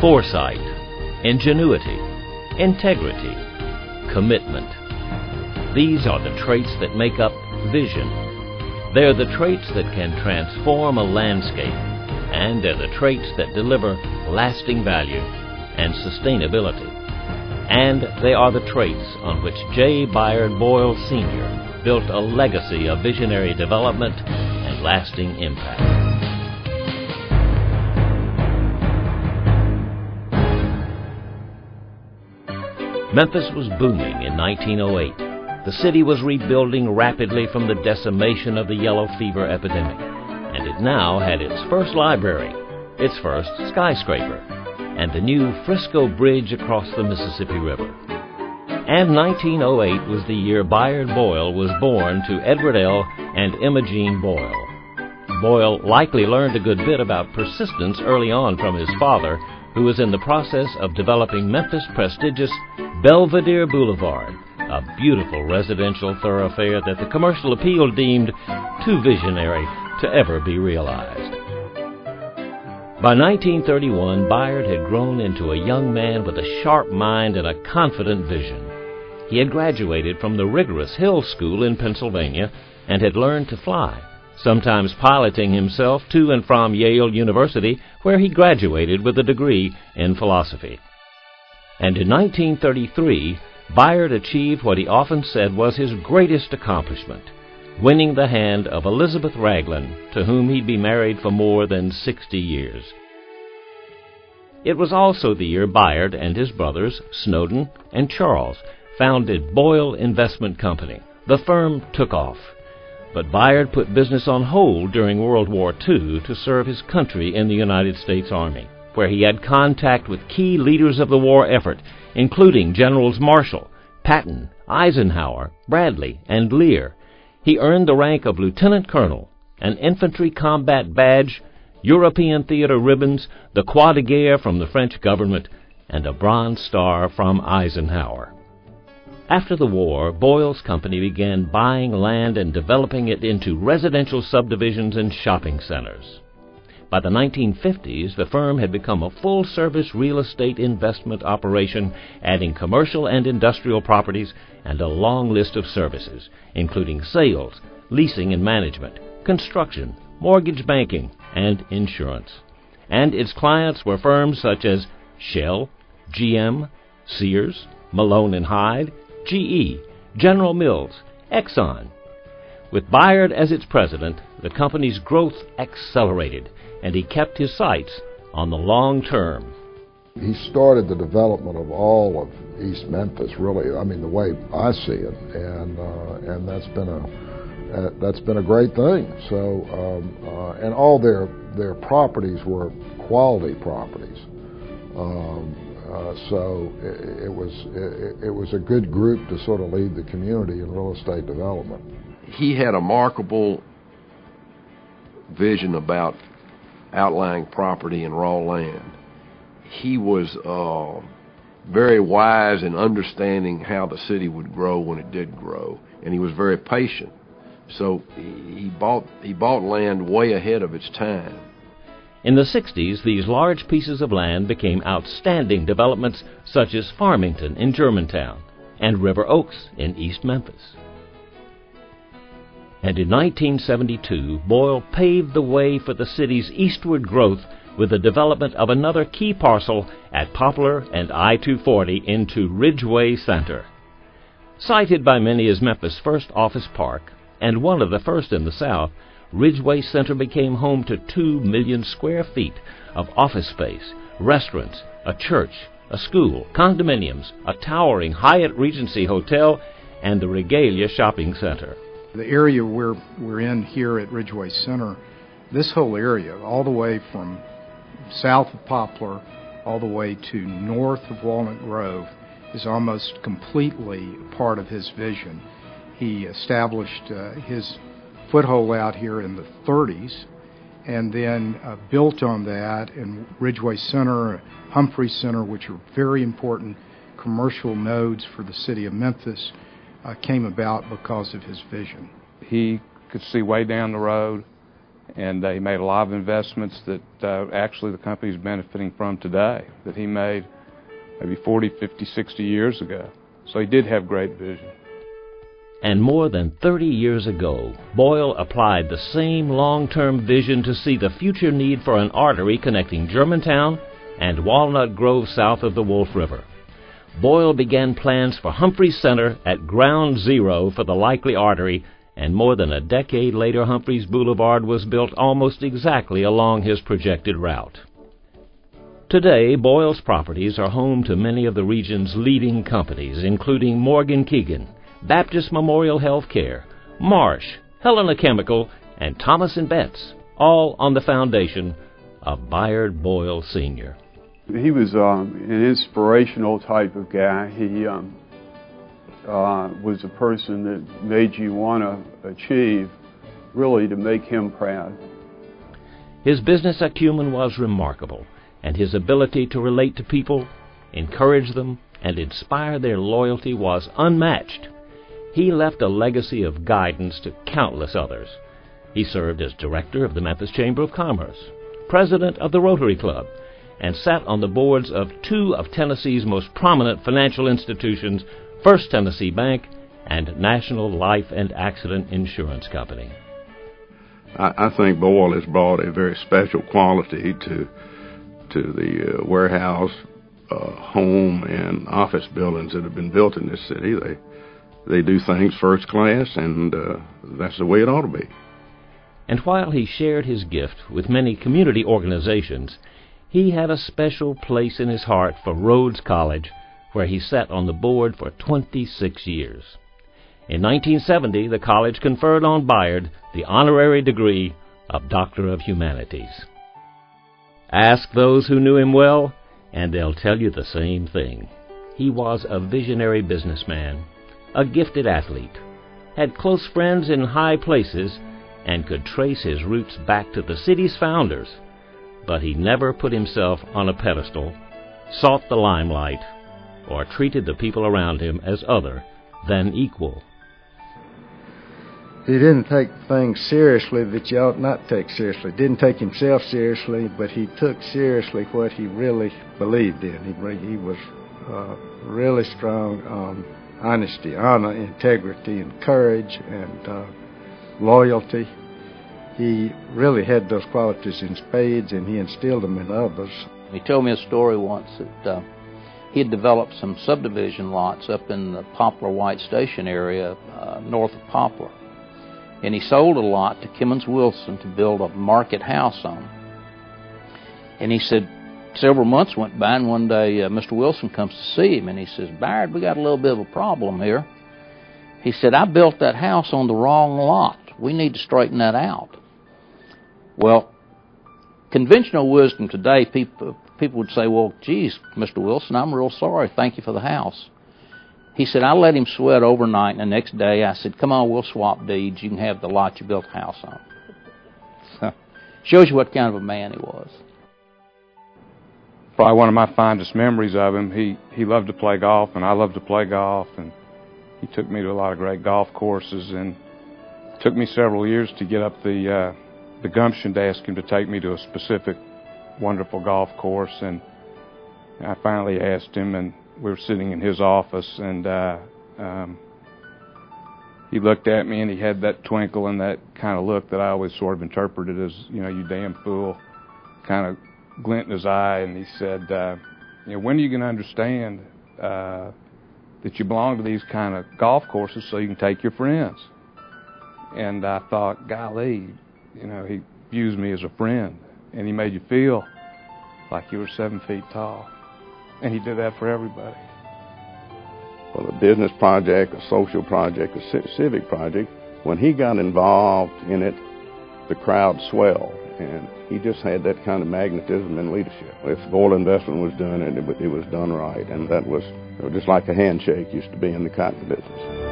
foresight, ingenuity, integrity, commitment. These are the traits that make up vision. They're the traits that can transform a landscape, and they're the traits that deliver lasting value and sustainability. And they are the traits on which J. Bayard Boyle Sr. built a legacy of visionary development and lasting impact. Memphis was booming in 1908. The city was rebuilding rapidly from the decimation of the yellow fever epidemic, and it now had its first library, its first skyscraper, and the new Frisco Bridge across the Mississippi River. And 1908 was the year Bayard Boyle was born to Edward L. and Imogene Boyle. Boyle likely learned a good bit about persistence early on from his father, who was in the process of developing Memphis' prestigious Belvedere Boulevard, a beautiful residential thoroughfare that the commercial appeal deemed too visionary to ever be realized. By 1931, Bayard had grown into a young man with a sharp mind and a confident vision. He had graduated from the rigorous Hill School in Pennsylvania and had learned to fly, sometimes piloting himself to and from Yale University, where he graduated with a degree in philosophy. And in 1933, Bayard achieved what he often said was his greatest accomplishment winning the hand of Elizabeth Ragland, to whom he'd be married for more than 60 years. It was also the year Bayard and his brothers, Snowden and Charles, founded Boyle Investment Company. The firm took off. But Bayard put business on hold during World War II to serve his country in the United States Army, where he had contact with key leaders of the war effort, including Generals Marshall, Patton, Eisenhower, Bradley, and Lear, he earned the rank of lieutenant colonel, an infantry combat badge, European theater ribbons, the Croix de Guerre from the French government, and a Bronze Star from Eisenhower. After the war, Boyle's company began buying land and developing it into residential subdivisions and shopping centers. By the 1950s, the firm had become a full service real estate investment operation, adding commercial and industrial properties and a long list of services, including sales, leasing and management, construction, mortgage banking, and insurance. And its clients were firms such as Shell, GM, Sears, Malone and Hyde, GE, General Mills, Exxon. With Bayard as its president, the company's growth accelerated and he kept his sights on the long term. He started the development of all of East Memphis, really. I mean, the way I see it, and uh, and that's been a uh, that's been a great thing. So, um, uh, and all their their properties were quality properties. Um, uh, so it, it was it, it was a good group to sort of lead the community in real estate development. He had a remarkable vision about outlying property and raw land. He was uh, very wise in understanding how the city would grow when it did grow, and he was very patient. So he bought he bought land way ahead of its time. In the 60s, these large pieces of land became outstanding developments such as Farmington in Germantown and River Oaks in East Memphis and in 1972 Boyle paved the way for the city's eastward growth with the development of another key parcel at Poplar and I-240 into Ridgeway Center. Cited by many as Memphis' first office park and one of the first in the South, Ridgeway Center became home to two million square feet of office space, restaurants, a church, a school, condominiums, a towering Hyatt Regency Hotel, and the Regalia Shopping Center. The area we're, we're in here at Ridgeway Center, this whole area, all the way from south of Poplar all the way to north of Walnut Grove, is almost completely part of his vision. He established uh, his foothold out here in the 30s and then uh, built on that in Ridgeway Center, Humphreys Center, which are very important commercial nodes for the city of Memphis uh, came about because of his vision. He could see way down the road, and uh, he made a lot of investments that uh, actually the company is benefiting from today that he made maybe 40, 50, 60 years ago. So he did have great vision. And more than 30 years ago, Boyle applied the same long term vision to see the future need for an artery connecting Germantown and Walnut Grove south of the Wolf River. Boyle began plans for Humphreys Center at ground zero for the likely artery, and more than a decade later, Humphreys Boulevard was built almost exactly along his projected route. Today, Boyle's properties are home to many of the region's leading companies, including Morgan Keegan, Baptist Memorial Healthcare, Marsh, Helena Chemical, and Thomas and Betts, all on the foundation of Bayard Boyle Sr. He was um, an inspirational type of guy. He um, uh, was a person that made you want to achieve, really, to make him proud. His business acumen was remarkable, and his ability to relate to people, encourage them, and inspire their loyalty was unmatched. He left a legacy of guidance to countless others. He served as director of the Memphis Chamber of Commerce, president of the Rotary Club, and sat on the boards of two of Tennessee's most prominent financial institutions, First Tennessee Bank and National Life and Accident Insurance Company. I, I think Boyle has brought a very special quality to to the uh, warehouse, uh, home, and office buildings that have been built in this city. They they do things first class, and uh, that's the way it ought to be. And while he shared his gift with many community organizations, he had a special place in his heart for Rhodes College, where he sat on the board for 26 years. In 1970, the college conferred on Bayard the honorary degree of Doctor of Humanities. Ask those who knew him well, and they'll tell you the same thing. He was a visionary businessman, a gifted athlete, had close friends in high places, and could trace his roots back to the city's founders but he never put himself on a pedestal, sought the limelight, or treated the people around him as other than equal. He didn't take things seriously that you ought not take seriously. Didn't take himself seriously, but he took seriously what he really believed in. He, he was uh, really strong on honesty, honor, integrity, and courage, and uh, loyalty he really had those qualities in spades and he instilled them in others. He told me a story once that uh, he had developed some subdivision lots up in the Poplar White Station area uh, north of Poplar. And he sold a lot to Kemmons Wilson to build a market house on. And he said several months went by, and one day uh, Mr. Wilson comes to see him, and he says, Bayard, we got a little bit of a problem here. He said, I built that house on the wrong lot. We need to straighten that out. Well, conventional wisdom today, people people would say, "Well, geez, Mr. Wilson, I'm real sorry. Thank you for the house." He said, "I let him sweat overnight, and the next day I said, "Come on, we'll swap deeds. You can have the lot you built the house on." So, shows you what kind of a man he was. Probably one of my fondest memories of him. He he loved to play golf, and I loved to play golf, and he took me to a lot of great golf courses, and it took me several years to get up the uh, the gumption to ask him to take me to a specific wonderful golf course and I finally asked him and we were sitting in his office and uh um he looked at me and he had that twinkle and that kind of look that I always sort of interpreted as, you know, you damn fool, kind of glint in his eye and he said, uh, you know, when are you going to understand uh that you belong to these kind of golf courses so you can take your friends? And I thought, golly, you know, he views me as a friend, and he made you feel like you were seven feet tall. And he did that for everybody. Well, a business project, a social project, a civic project, when he got involved in it, the crowd swelled. And he just had that kind of magnetism and leadership. If Boyle Investment was doing it, it was done right. And that was just like a handshake used to be in the cotton business.